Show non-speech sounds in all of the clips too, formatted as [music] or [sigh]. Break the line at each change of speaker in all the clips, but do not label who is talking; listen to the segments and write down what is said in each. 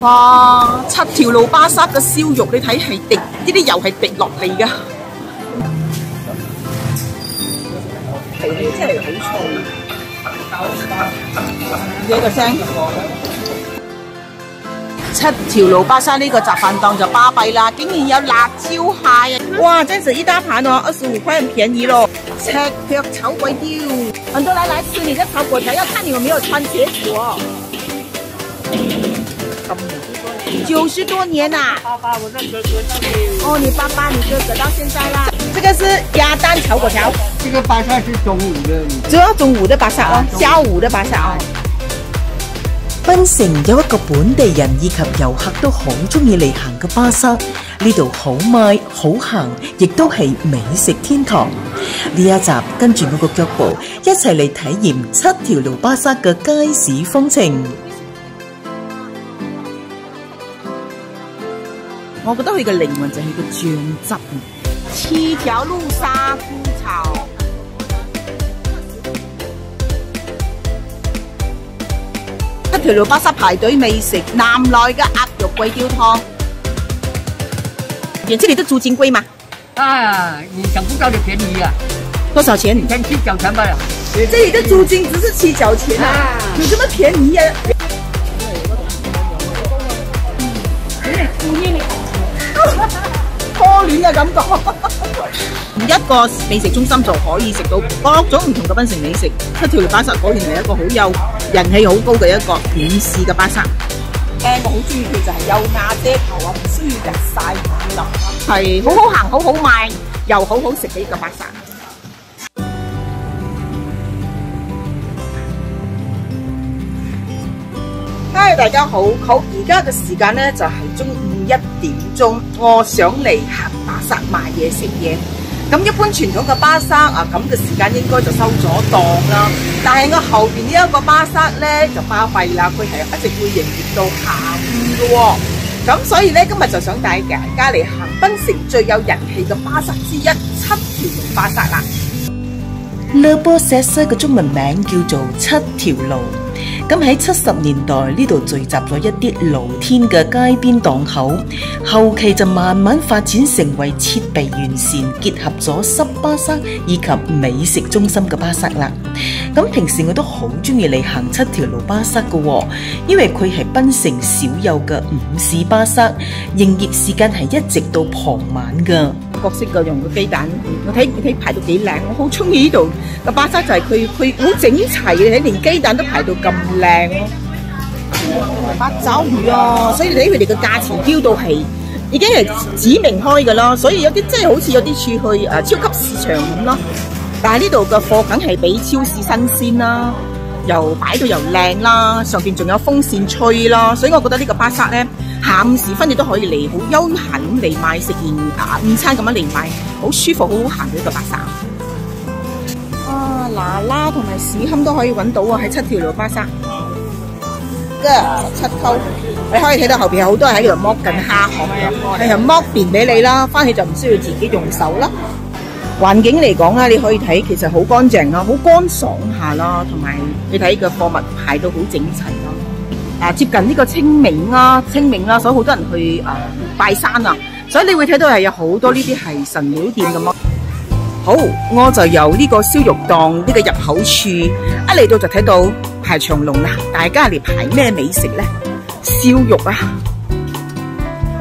哇！七條路巴沙嘅燒肉，你睇係滴，呢啲油係滴落嚟噶。皮呢真係好脆，呢個聲。七條路巴沙呢個雜飯檔就巴閉啦，竟然有辣椒蟹啊！哇，真是一大盤哦，二十五塊很便宜咯。赤腳炒鬼雕，很多人來吃你的炒粿條，要看你有沒有穿鞋子哦。九十多年啦、
爸爸，我的哥哥那里，
哦，你爸爸、你哥哥到现在啦。这个是鸭蛋炒粿条，
这个巴萨是中午的，
主要中午的巴萨哦，下午的巴萨哦。
檳城有一個本地人以及遊客都好中意嚟行嘅巴剎，呢度好賣好行，亦都係美食天堂。呢一集跟住我個腳步，一齊嚟體驗七條路巴剎嘅街市風情。
我觉得佢嘅灵魂就系个酱汁。七条路杀枯草。一条路巴士排队未食，南来嘅鸭肉鬼雕汤。你这里的租金贵吗？
啊，你想不到的便宜啊！
多少钱？
你先七角钱吧。
这里的租金只是七角钱啊，有这么便宜、啊？嗯，有点便宜。初戀嘅感覺。一個美食中心就可以食到各種唔同嘅檳城美食。七條路巴剎果然係一個好有人氣好高嘅一個免試嘅巴剎。誒，我好中意佢就係有瓦遮頭啊，唔需要日晒雨淋啊，係好好行、好好賣，又好好食嘅一個巴剎。嗨，大家好，好，而家嘅時間咧，就係中午一點鐘，我想嚟行巴剎買嘢食嘢。咁一般傳統嘅巴剎啊，咁嘅時間應該就收咗檔啦。但係我後邊呢一個巴剎呢，就巴闭啦，佢係一直會營業到下午嘅喎。咁所以呢，今日就想帶大家嚟行槟城最有人氣嘅巴剎之一七條路巴剎啦。
勒波石西嘅中文名叫做七條路。咁喺七十年代呢度聚集咗一啲露天嘅街邊檔口，後期就慢慢發展成為設備完善、結合咗濕巴剎以及美食中心嘅巴剎啦。咁平時我都好中意嚟行七條路巴剎嘅喎，因為佢係檳城少有嘅午市巴剎，營業時間係一直到傍晚㗎。
各式各樣嘅雞蛋，我睇睇排到幾靚，我好中意呢度個巴剎就係佢佢好整齊，你睇連雞蛋都排到咁靚咯。八爪魚啊，所以你睇佢哋嘅價錢飆到係已經係指明開㗎啦，所以有啲即係好似有啲處去超級市場咁咯。但係呢度嘅貨梗係比超市新鮮啦，又擺到又靚啦，上邊仲有風扇吹啦，所以我覺得呢個巴剎咧。下午時分你都可以嚟，好悠閒咁嚟買食完啊午餐咁樣嚟買，好舒服，好好行嘅一個巴剎。啊，嗱啦同埋屎坑都可以揾到啊！喺七條路巴剎，嘅十七溝，你可以睇到後邊有好多人喺度剝緊蝦殼嘅，係剝便俾你啦，翻去就唔需要自己用手啦。環境嚟講咧，你可以睇其實好乾淨啊，好乾爽下啦，同埋你睇個貨物排到好整齊咯。啊，接近呢個清明啦，清明啦，所以好多人去啊、拜山啊，所以你會睇到係有好多呢啲係神廟店咁咯。好，我就由呢個燒肉檔呢個入口處一嚟到就睇到排長龍啦，大家嚟排咩美食咧？燒肉啊！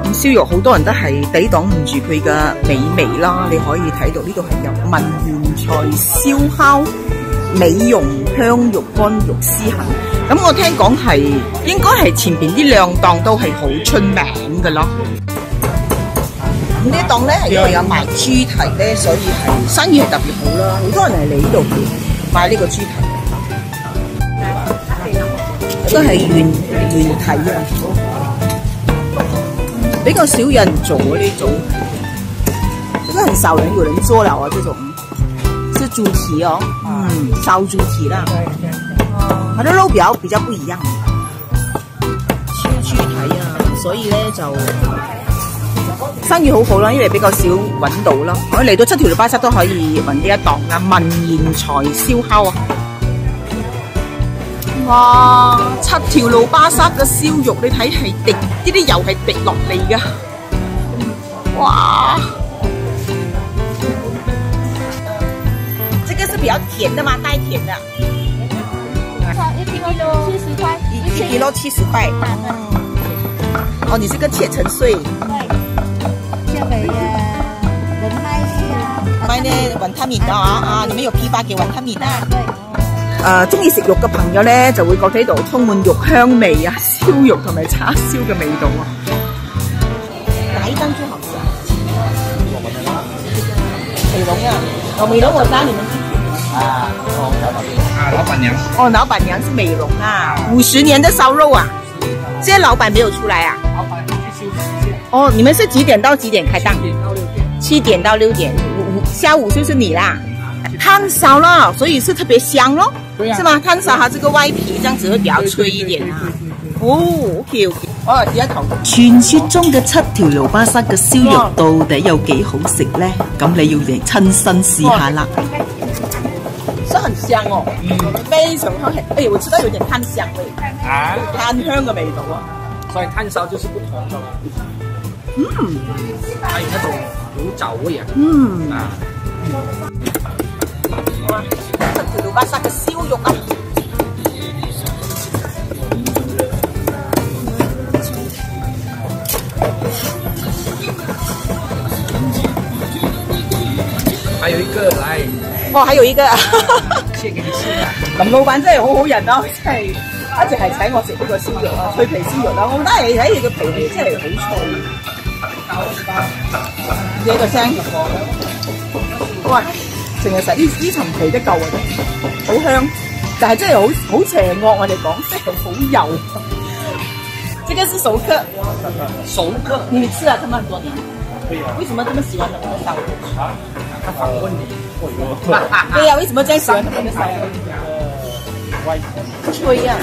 咁燒肉好多人都係抵擋唔住佢嘅美味啦，你可以睇到呢度係有文元菜燒烤、美容香肉乾肉絲餡。咁我聽講係應該係前邊呢兩檔都係好出名噶咯。咁呢檔咧係因為有賣豬蹄咧，所以係生意係特別好啦。好多人係嚟呢度買呢個豬蹄，都係原原蹄啊，比較少人做啊呢種，真係很少人有人做了啊！這種是豬蹄哦，嗯，燒豬蹄啦。它的肉表比較不一樣，燒豬蹄啊，所以咧就生意好好啦，因為比較少揾到啦。我嚟到七條路巴剎都可以揾呢一檔啊，文賢財燒烤啊，哇！七條路巴剎嘅燒肉，你睇係滴，呢啲油係滴落嚟噶。哇！這個是比較甜的嘛？帶甜的。
一 kilo 七十塊，
一一 kilo 七十塊。哦，你是個切成碎。
對，啊。
賣呢雲吞麵啊啊！你們有批發嘅雲吞麵啊？
對。
誒，中意食肉嘅朋友咧，就會覺得呢度充滿肉香味啊，燒肉同埋叉燒嘅味道啊。哪一檔最好吃啊？美容啊！哦，美容我知你們
啊，啊，老板娘，
哦，老板娘是美容啊，五十年的燒肉啊，現在老闆沒有出來啊？
老板去休息一下，
哦，你們是幾點到幾點開檔？
七點到六點，
七點到六點，午午下午就是你啦。炭烧了，所以是特别香咯，是吗？炭烧它这个外皮这样子会比较脆一点啊。哦，OK OK，哦，第一頭
傳說中嘅七條路巴山嘅燒肉到底有幾好食呢？咁你要嚟親身試下啦。
是很香哦，嗯，非常香，哎，我知道有點炭香味，
啊，
炭香嘅味道啊。
所以炭燒就是不同的，
嗯
它有那種牛爪味啊，
嗯，
啊，
哇，七條路巴剎嘅燒肉啊。
還有一個來
哦，還有一個，
切給你吃啊，
林老闆真係好好人咯，真係一直係請我食呢個燒肉啊，脆皮燒肉啊。我覺得係睇佢個皮皮真係好脆，呢個聲，哇！成日食呢呢層皮都夠啊，好香，但係真係好好邪惡，我哋講即係好油。這個是熟客，
熟客，
你吃了這麼多年，
對呀，
為什麼這麼喜歡他們的燒肉？
啊，他訪問你，哦喲，
對呀、為什麼這樣喜歡我們的燒肉？
外
脆啊！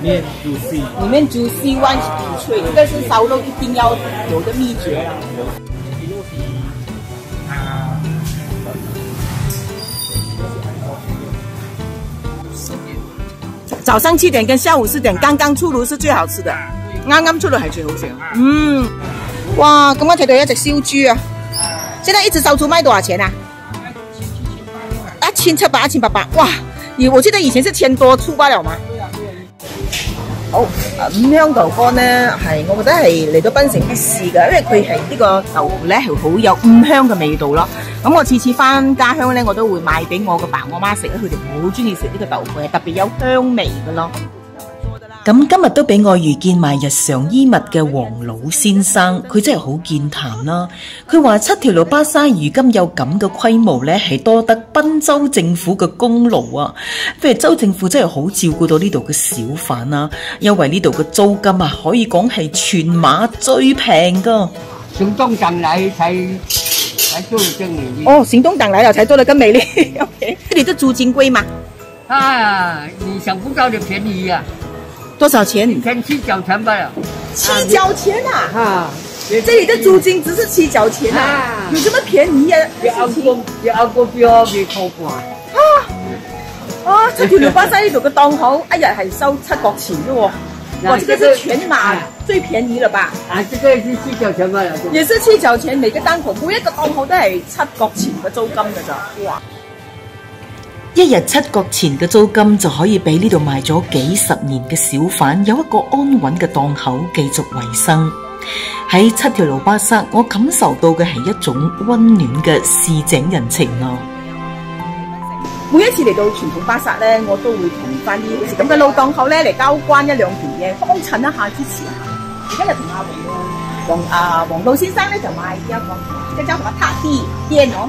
面有 C，
里面 juicy one 很脆，这个是烧肉一定要有的秘诀啊。早上七点跟下午四点刚刚出炉是最好吃的，啱啱出爐係最好食。嗯，哇，咁我睇到一只烧猪啊，现在一只烧猪卖多少钱啊？一千七百、一千八百，哇！而我记得以前是千多出罷了吗。好，五香豆乾咧係我覺得係嚟到槟城必試嘅，因為佢係呢個豆腐咧係好有五香嘅味道咯。咁我次次翻家鄉咧，我都會買俾我個爸我媽食，佢哋好中意食呢個豆腐，係特別有香味嘅咯。
咁今日都俾我遇見埋日常衣物嘅黃老先生，佢真係好健談啦。佢話七條路巴沙如今有咁嘅規模呢，係多得賓州政府嘅功勞啊！譬如州政府真係好照顧到呢度嘅小販啊，因為呢度嘅租金啊，可以講係全馬最平噶。
行動黨來才才做這個美麗。
哦，行動黨來了才做得更美麗。OK，這裡的租金貴嗎？[laughs]
啊，你想不到的便宜啊，
多少錢？
先去繳錢吧。
七角錢啊！
啊，
这里的租金只是七角錢啊
啊，
有这么便宜啊？
要按個要按個標俾扣款。
啊！七條路巴西呢度嘅檔口一日係收七角錢啫喎，哇！這個是全馬最便宜了吧？
啊，這個是七角錢吧了。
也是七角錢，每個檔口每一個檔口都係七角錢嘅租金㗎咋。哇！
一日七角錢嘅租金就可以俾呢度賣咗幾十年嘅小販有一個安穩嘅檔口繼續維生。喺七條路巴剎，我感受到嘅係一種溫暖嘅市井人情啊！
每一次嚟到傳統巴剎咧，我都會同翻啲好似咁嘅老檔口咧嚟交關一兩條嘢，幫襯一下支持下。而家就同阿黃黃啊黃老先生咧就賣呢一個，即係將同阿塔啲煙咯，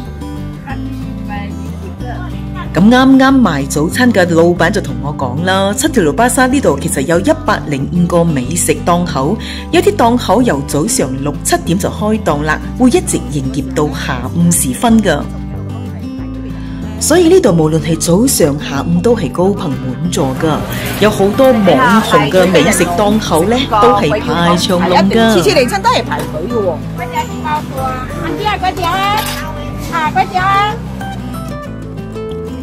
咁啱啱賣早餐嘅老闆就同我講啦，七條路巴沙呢度其實有一百零五個美食檔口，有啲檔口由早上六七點就開檔啦，會一直營業到下午時分噶。所以呢度無論係早上、下午都係高朋滿座噶，有好多網紅嘅美食檔口呢都係排長龍噶。
次次嚟親都係排隊嘅喎。
快點你告訴我，安迪啊，快點啊，啊，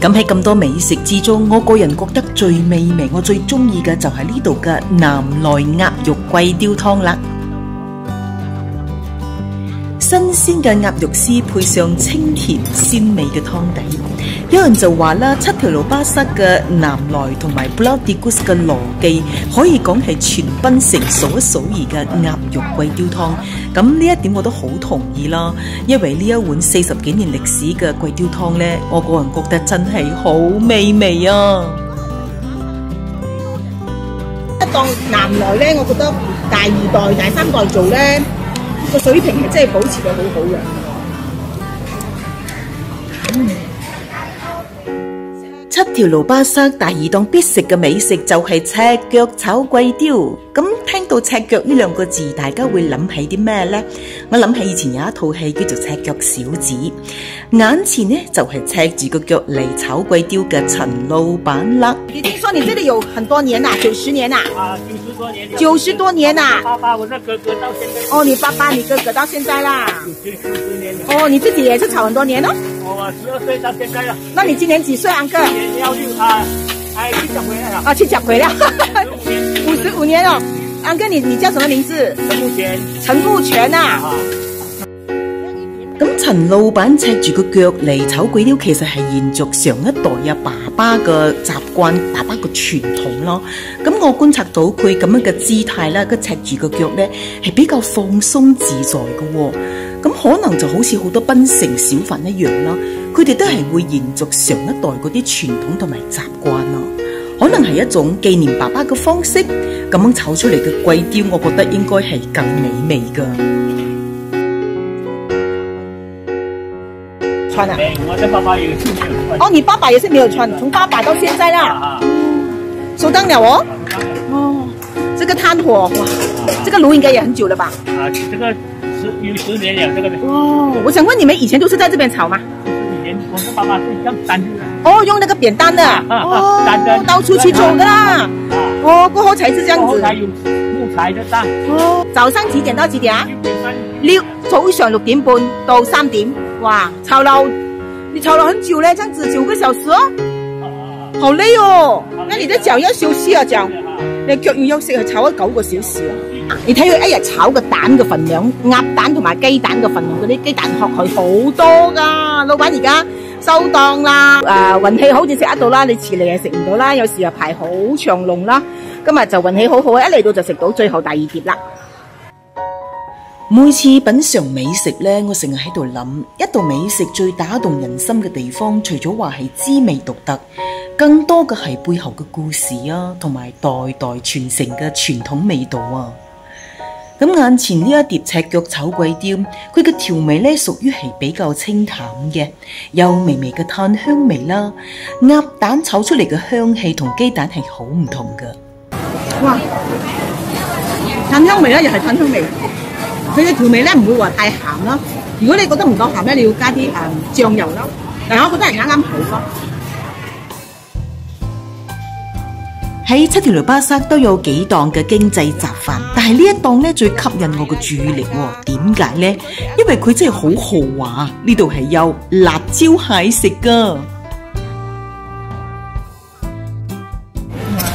咁喺咁多美食之中，我个人觉得最美味，我最中意嘅就係呢度嘅南来鸭肉桂雕汤啦。新鮮嘅鴨肉絲配上清甜鮮美嘅湯底，有人就話啦，七條路巴塞嘅南來同埋 Pulau Tikus 嘅罗记可以講係全槟城數一數二嘅鴨肉貴雕湯。咁呢一點我都好同意啦，因為呢一碗四十幾年歷史嘅貴雕湯呢，我個人覺得真係好美味啊！
一檔南來咧，我覺得第二代、第三代做咧個水平係真係保持到好好嘅。
七條路巴塞第二檔必食嘅美食就係赤腳炒貴雕。咁聽到赤腳呢兩個字，大家會諗起啲咩呢？我諗起以前有一套戲叫做《赤腳小子》，眼前呢就係、赤住個腳嚟炒貴雕嘅陳老板啦。
你聽說你這裡有很多年啦，九十年啦，
啊，九十多年，
九十多年啦。
爸爸，我那哥哥到現在
哦，你爸爸、你哥哥到現在啦。
九十年，
哦，你自己也是炒很多年哦。
我十二歲到現在了，
那你今年几岁，安哥？
今年要六啊，哎，七十回来了，
啊，去講回了，
十五年，
五十五年了。安哥，你你叫什么名字？
十五年
陳富全啊。
啊，
咁陳老闆赤住個腳嚟炒貴雕，其實係延續上一代啊爸爸嘅習慣，爸爸嘅傳統咯。咁我觀察到佢咁樣嘅姿態啦，個赤住個腳咧係比較放鬆自在嘅喎。咁可能就好似好多檳城小販一樣啦，佢哋都係會延續上一代嗰啲傳統同埋習慣咯。可能係一種紀念爸爸嘅方式，咁樣炒出嚟嘅貴雕，我覺得應該係更美味噶。
穿啊？
哎，我的爸爸有四年有穿，
哦，你爸爸也是沒有穿，從爸爸到現在啦，
啊，
收檔了哦。哦，這個炭火哇，這個爐應該也很久了吧？
啊，這個十有十年了，这个的
哦，我想问你们以前都是在这边炒吗？
以前我們爸爸是這樣擔住的，
哦，用那个扁担的，哦
擔的，
到处去走的啦。
啊，
哦，过后才是这样子。
木材的担，
哦，早上几点到几点啊？
六
早上六点半到三点，哇，炒了，你炒了很久嘞，这样子九个小时哦，
啊，
好累哦。那你的脚要休息啊，腳，你腳要休息，系炒咗九個小時啊。你睇佢一日炒个蛋嘅份量，鴨蛋同埋雞蛋嘅份量，嗰啲雞蛋殼佢好多噶。老闆而家收檔啦，誒、運氣好似食得到啦，你遲嚟係食唔到啦，有時又排好長龍啦。今日就運氣好好，一嚟到就食到最後第二碟啦。
每次品嘗美食呢，我成日喺度諗，一道美食最打動人心嘅地方，除咗話係滋味獨特，更多嘅係背後嘅故事啊，同埋代代傳承嘅傳統味道啊。咁眼前呢一碟赤腳炒貴雕，佢嘅調味呢屬於係比較清淡嘅，有微微嘅炭香味啦。鴨蛋炒出嚟嘅香氣同雞蛋係好唔同噶。
哇！炭香味咧又係炭香味，佢嘅調味咧唔會話太鹹啦。如果你覺得唔夠鹹咧，你要加啲誒、醬油啦。但我覺得係啱啱好咯。
喺七條路巴塞都有幾檔嘅經濟雜飯，但係呢一檔咧最吸引我嘅注意力喎。點解呢？因為佢真係好豪華，呢度係有辣椒蟹食噶。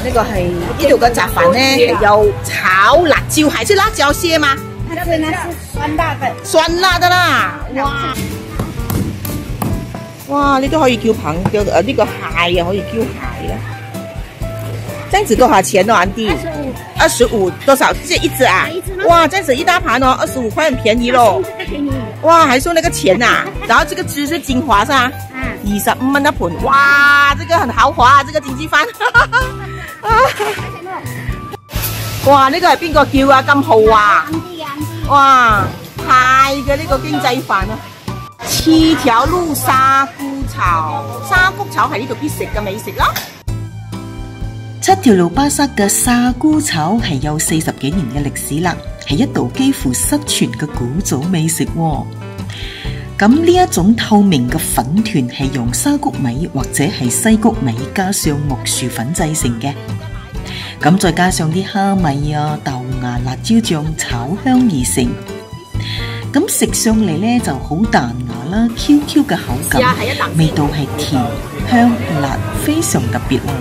呢個係呢度嘅雜飯咧，係有炒辣椒蟹，即係辣椒蟹嘛，
是酸辣的，
酸辣的啦。哇！哇！你都可以叫朋叫誒呢個蟹啊，可以叫蟹啦。這樣子多少錢哦，安迪？
二十五，
二十五多少？这一只啊
一隻呢？
哇！这样子一大盘哦，二十五块很便宜咯。
這個便宜，
哇，还送那个钱呐、[laughs] 然后这个汁是精华是吧？
嗯，
二十五蚊一盤，哇！这个很豪华啊，這個經濟飯。[laughs] [laughs] 哇！呢、個係邊個叫啊？咁豪華？
安迪安迪，
哇！太嘅呢個經濟飯啊！七條路沙菇炒，沙菇炒係呢度必食嘅美食啦。
七條路巴塞嘅沙菇炒係有四十幾年嘅歷史啦，係一道幾乎失傳嘅古早美食喎。咁呢一種透明嘅粉團係用沙谷米或者係西谷米加上木薯粉製成嘅，咁再加上啲蝦米啊、豆芽、辣椒醬炒香而成。咁食上嚟呢就好彈牙啦，Q Q 嘅口感味道係甜香辣，非常特別啦。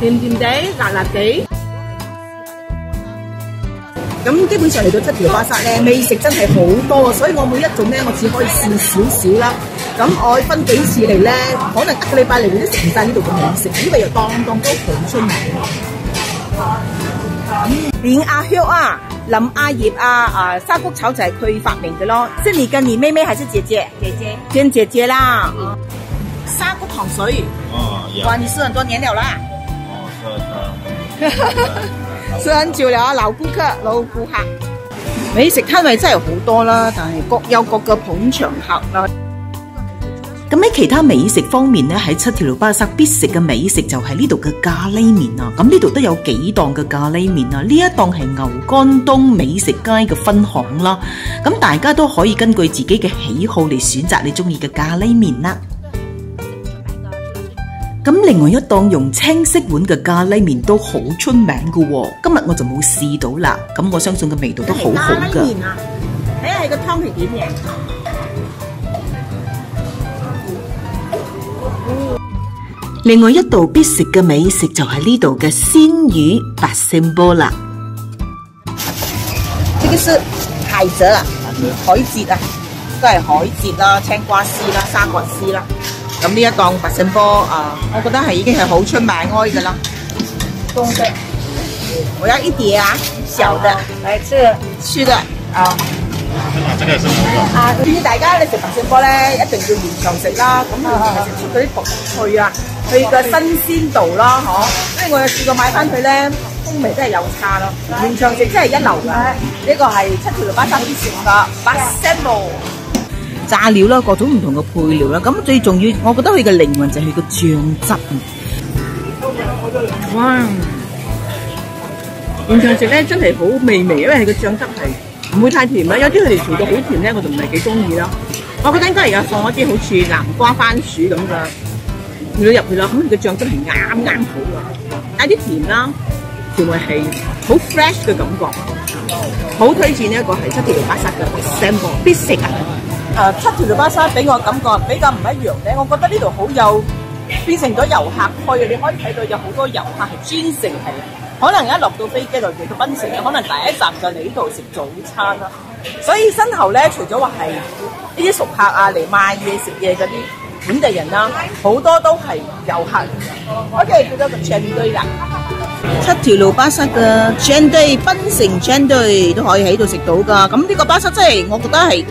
甜甜地、辣辣地。咁基本上嚟到七條巴剎咧，美食真係好多，所以我每一種咧，我只可以試少少啦。咁我分幾次嚟咧，可能一個禮拜嚟都食唔晒呢度嘅美食，因為又當當都好出名。連阿香啊、林阿葉啊、啊沙谷炒就係佢發明嘅咯。是你跟你妹妹還是姐姐？姐姐，跟姐姐啦。沙谷糖水，
哦，
哇！你試很多年了啦。
哦，是是。
食很久了啊，老顧客，老顧客。美食攤位真係好多啦，但係各有各嘅捧場客啦。
咁喺其他美食方面咧，喺七條路巴剎必食嘅美食就係呢度嘅咖喱麵啊！咁呢度都有幾檔嘅咖喱麵啊！呢一檔係牛肝東美食街嘅分行啦。咁大家都可以根據自己嘅喜好嚟選擇你中意嘅咖喱麵啦。咁另外一檔用青色碗嘅咖喱麵都好出名嘅喎，今日我就冇試到啦。咁我相信個味道都好好
咖喱
噶。
麵啊，睇下係個湯係點嘅。
另外一道必食嘅美食就係呢度嘅鮮魚白聖波啦。
呢個是海蜇啊，海蜇啊，都係海蜇啦、青瓜絲啦、沙葛絲啦。咁呢一檔白聖波啊，我覺得係已經係好出名開㗎啦。東的，我要一碟啊，小的，來吃吃的啊。
這個是哪個？
啊，建議大家你食白聖波咧，一定要現場食啦，咁你係食出嗰啲薄脆啊，佢嘅新鮮度啦，嗬。因為我有試過買翻佢咧，風味真係有差咯。現場食真係一流㗎。呢個係七條路巴剎必食㗎，白聖波。炸料啦，各種唔同嘅配料啦，咁最重要，我覺得佢嘅靈魂就係佢個醬汁。哇！現場食咧真係好美味，因為佢個醬汁係唔會太甜啦，有啲佢哋調到好甜咧，我就唔係幾中意啦。我覺得應該而家放一啲好似南瓜番薯咁嘅料入去啦，咁佢嘅醬汁係啱啱好嘅，帶啲甜啦，調味係好 fresh 嘅感覺，好推薦呢一個係七條路巴剎嘅 sample 必食啊！誒、七條路巴剎俾我感覺比較唔一樣咧，我覺得呢度好有變成咗遊客區啊！你可以睇到有好多遊客係專程係，可能一落到飛機來嚟到檳城，可能第一站就嚟呢度食早餐啦。所以身後咧，除咗話係呢啲熟客啊嚟買嘢食嘢嗰啲本地人啦、好多都係遊客。OK，叫做個長堆啦。七條路巴剎嘅 Jam Day 檳城 Jandy 都可以喺度食到㗎。咁呢個巴剎真係我覺得係。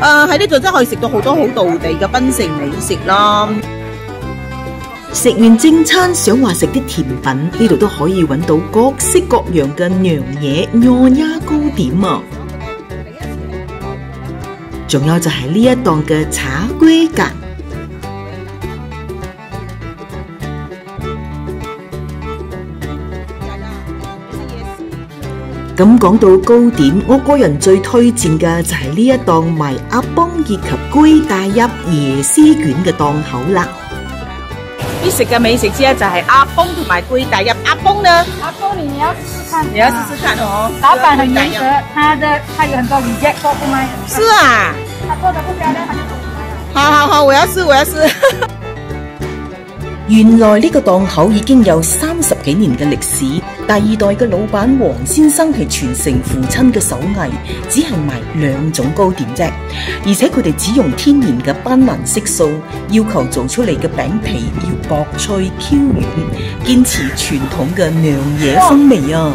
誒喺呢度真係可以食到好多好道地嘅檳城美食啦！
食完正餐，想話食啲甜品，呢度都可以揾到各式各樣嘅娘嘢糯丫糕點啊！仲有就係呢一檔嘅茶龜格。咁講到糕點，我個人最推薦嘅就係呢一檔賣阿邦以及龜帶入椰絲卷嘅檔口啦。
必食嘅美食之一就係阿邦同埋龜大入阿邦呢，
阿公你要試試看，
你要試試看哦。
老闆很嚴格，他的他有很多 reject 都不賣，
是啊，
他做的不漂亮，他就不賣
好好好，我要試，我要試。
原來呢個檔口已經有三十幾年嘅歷史，第二代嘅老闆黃先生係傳承父親嘅手藝，只係賣兩種糕點啫，而且佢哋只用天然嘅斑蘭色素，要求做出嚟嘅餅皮要薄脆 Q 軟，堅持傳統嘅娘惹風味啊！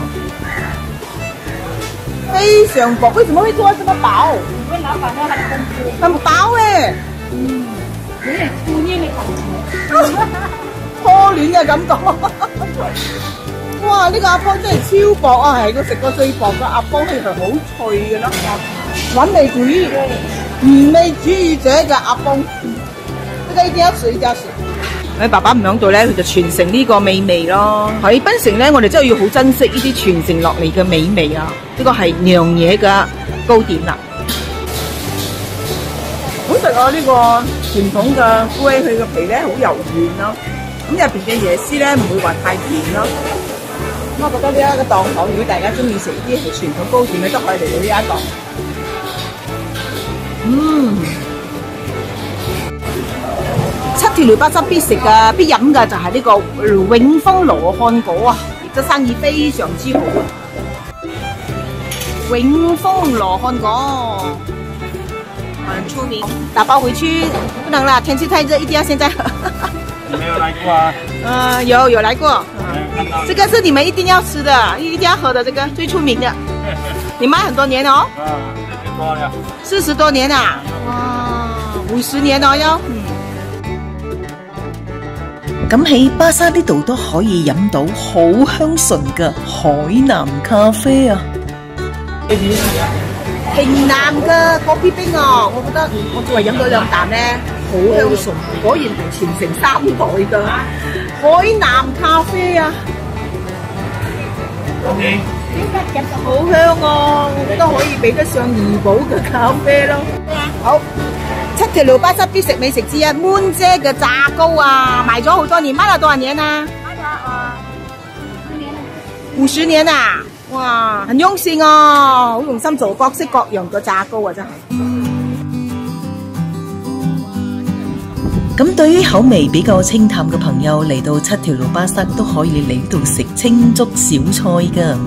非常薄，為什麼會做得這麼薄？
因為老闆呢，他的功夫
很薄誒，
有點粗獷的感覺。[laughs]
初戀嘅感覺。哇！呢、個鴨幫真係超薄啊，係我食過最薄嘅鴨幫，佢係好脆嘅咯。揾味鬼，完美主義者嘅阿崩，呢個一定要試，一定要試。喺爸爸唔喺度咧，佢就傳承呢個美味咯。喺檳城咧，我哋真係要好珍惜呢啲傳承落嚟嘅美味啊！呢個係娘嘢嘅糕點啦。好食啊！呢個傳統嘅龜，佢個皮咧好柔軟咯。咁入邊嘅椰絲咧唔會話太甜咯。咁我覺得呢一個檔口，如果大家中意食呢啲係傳統糕點咧，都可以嚟到呢一檔。嗯，七條寮巴汁必食嘅、必飲嘅就係呢個永豐羅漢果啊，亦都生意非常之好啊！永豐羅漢果。很出名，打包回去不能啦，天氣太熱，一定要現在喝。
你没有来过啊？
嗯、[laughs] 有有來過，
没有看到。
這個是你们一定要吃的，一定要喝的，这个最出名的。[laughs] 你卖很多年了哦，
啊，这就多了。
四十多年啦，哇，五十年咯要。嗯
咁喺巴沙呢度都可以飲到好香醇嘅海南咖啡啊！
平南嘅果啤冰哦，我覺得我作為飲咗兩啖咧，好香醇，果然係傳承三代噶海南咖啡啊！好香啊！我覺得可以比得上怡寶嘅咖啡咯。好，七條路巴塞必食美食之一，滿姐嘅炸糕啊，賣咗好多年，賣咗多少年啊？五十年啊！哇，很用心哦，好用心做各式各樣嘅炸糕啊，真係。
咁對於口味比較清淡嘅朋友嚟到七條路巴塞都可以嚟呢度食清粥小菜噶。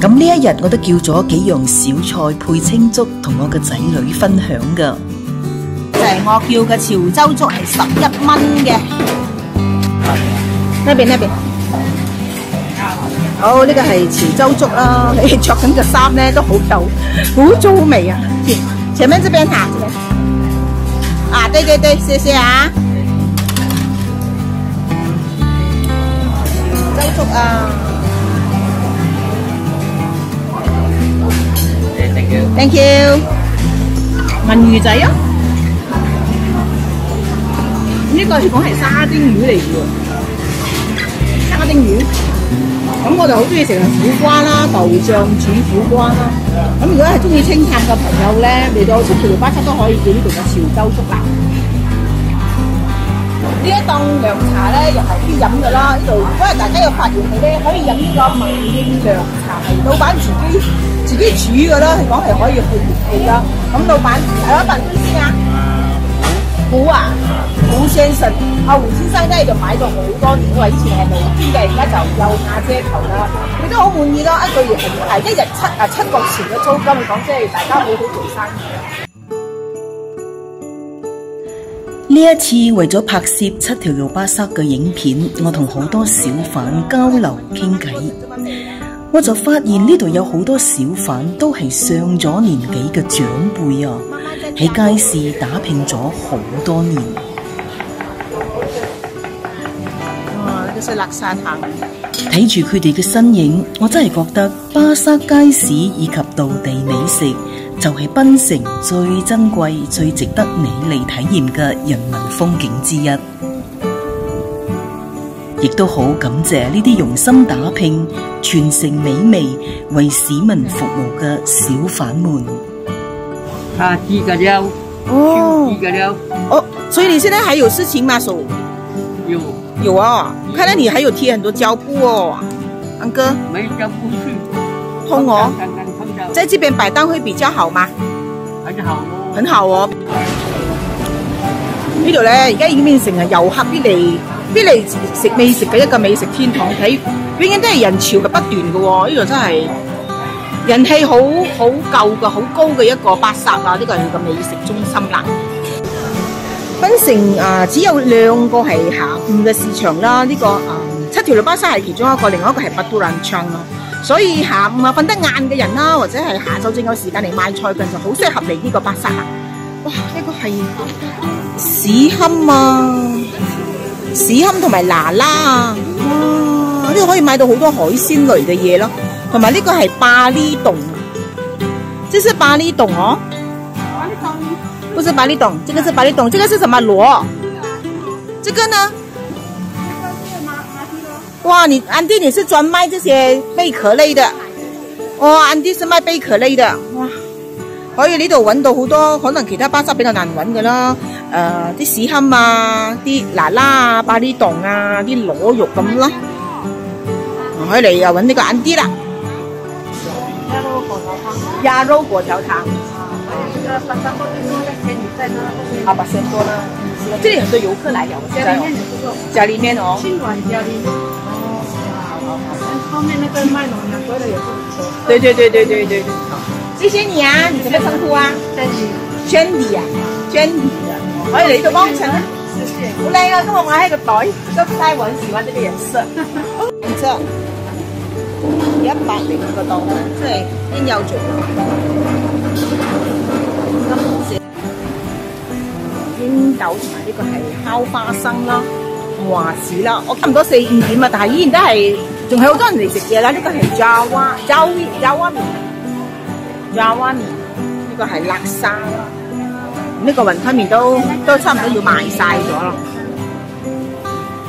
咁呢一日我都叫咗幾樣小菜配清粥，同我個仔女分享噶。
就係我叫嘅潮州粥係十一蚊嘅。呢邊呢邊。好，呢個係潮州粥啦。你着緊嘅衫咧都好有古早味啊！前面這邊嚇，這邊啊，对对对，谢谢啊！周叔啊，thank you，文魚仔啊！呢個係講係沙丁魚嚟嘅喎，沙丁魚。咁我就好中意食苦瓜啦，豆醬煮苦瓜啦。咁如果係中意清淡嘅朋友咧，嚟到七條巴沙都可以叫呢度嘅潮州粥啦。呢一檔涼茶咧又係必飲嘅啦，呢度如果係大家有發現係咧，可以飲呢個文應涼茶，係老闆自己自己煮嘅啦，佢講係可以去熱氣啦。咁老闆，老闆你先啊？好啊，胡先生，阿胡先生咧就買咗好多年，因為以前係無邊嘅，而家就有瓦遮頭啦。佢都好滿意咯，一個月係一日七啊七角錢嘅租金，講即係大家好好做生意。
呢一次為咗拍攝七條路巴塞嘅影片，我同好多小販交流傾偈，我就發現呢度有好多小販都係上咗年紀嘅長輩啊，喺街市打拼咗好多年。睇住佢哋嘅身影，我真係覺得巴沙街市以及道地美食就係檳城最珍貴、最值得你嚟體驗嘅人文風景之一。亦都好感謝呢啲用心打拼、傳承美味、為市民服務嘅小販們。
他記個了，
哦
記個了，
哦，所以你現在還有事情嗎？手
有
有啊，看到你还有贴很多胶布哦，安哥，
没胶布去？
通哦，在这边摆档会比较好吗？
很好哦。
很好哦。呢度咧，而家已經變成係遊客必嚟必嚟食美食嘅一個美食天堂，睇永遠都係人潮嘅不斷嘅喎。呢度真係人氣好好夠嘅、好高嘅一個巴剎啊！呢個係佢嘅美食中心啦。檳城啊，只有兩個係下午嘅市場啦。呢、個啊、七條路巴沙係其中一個，另外一個係巴都蘭昌咯。所以下午啊瞓得晏嘅人啦，或者係下晝正有時間嚟買菜嘅人，就好適合嚟呢個巴沙啦。哇！呢、個係屎堪啊，屎堪同埋嗱啦啊！哇！呢度可以買到好多海鮮類嘅嘢咯，同埋呢個係巴厘洞，即係巴厘洞哦。不是巴厘洞，这个是巴厘洞，这个是什么螺？这个呢？哇，你安迪你是专卖这些贝壳类的？哇，安迪是卖贝壳类的，哇！可以呢度揾到好多可能其他巴沙比較難揾嘅啦，誒、啲屎坑啊，啲嗱啦啊，巴厘洞啊，啲螺肉咁咯。可以嚟又揾呢個安迪啦。鴨肉果條湯，啊，八千多啦。這裡很多游客来了，我知道。家里面哦。
青卵家里，后面那个卖农粮龟的也是不错。
對對對對對對對。謝謝你啊，你什么称呼啊？娟迪啊，娟迪啊，可以嚟呢度幫襯啊。
谢谢。
好靚啊！今日我喺個袋，我很喜歡這個顏色。然之後一百零個檔，即係應有盡。金蛇、烟豆同埋呢个系烤花生啦、華士啦。我差唔多四五點啊，但系依然都系仲系好多人嚟食嘢啦。呢、个系 Jawa Jawa Jawa 麵，Jawa 麵呢个系辣沙啦。呢个云吞面都都差唔多要卖晒咗咯，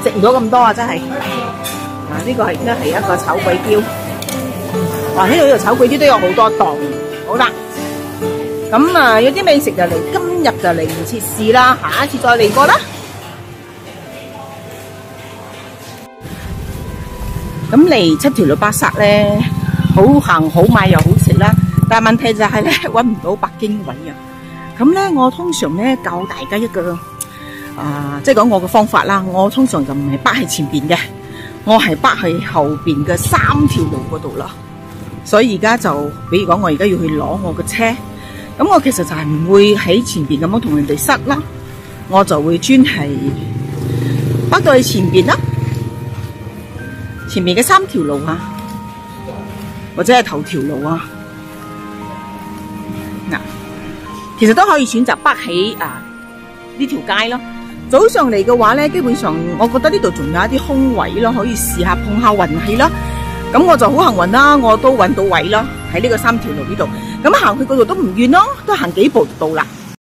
食唔到咁多啊！真系。啊，呢、個係應該係一个炒粿條。哇！呢度呢度炒粿條都有好多档。好啦，咁啊有啲美食就嚟，今日就嚟唔切試啦，下一次再嚟過啦。咁嚟七條路巴剎咧，好行好買又好食啦，但係問題就係咧揾 [laughs] 唔到北京位啊！咁咧，我通常咧教大家一個啊、即係講我嘅方法啦。我通常就唔係北喺前邊嘅，我係北喺後邊嘅三條路嗰度啦。所以而家就，比如講我而家要去攞我嘅車，咁我其實就係唔會喺前边咁樣同人哋塞啦，我就會專係北到去前边啦，前面嘅三條路啊，或者係頭條路啊，嗱。其實都可以選擇北起啊呢條街咯。早上嚟嘅話咧，基本上我覺得呢度仲有一啲空位咯，可以試下碰下運氣啦。咁我就好幸運啦，我都揾到位啦，喺呢個三條路呢度。咁行去嗰度都唔远咯，都行几步就到啦。